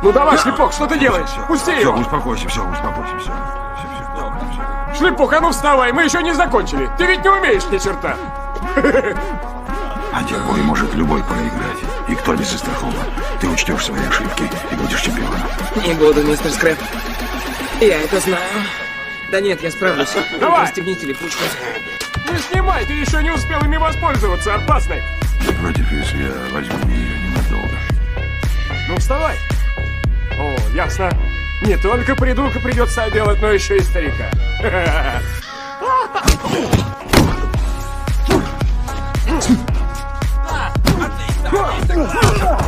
Ну давай, Шлепок, что ты делаешь? Пусти Все, его! успокойся, все, успокойся, все. Все, все, все. Шлепок, а ну вставай, мы еще не закончили. Ты ведь не умеешь ни черта. А тем бой может любой проиграть. И кто не застрахован. Ты учтешь свои ошибки и будешь чемпионом. Не буду, мистер Скрэп. Я это знаю. Да нет, я справлюсь. Давай. Пристегните липучку. Давай, ты еще не успел ими воспользоваться, опасный. Ты против, если я возьму ее ненадолго? Ну, вставай. О, ясно. Не только придурка придется отделать, но еще и старика. Отлично, отлично.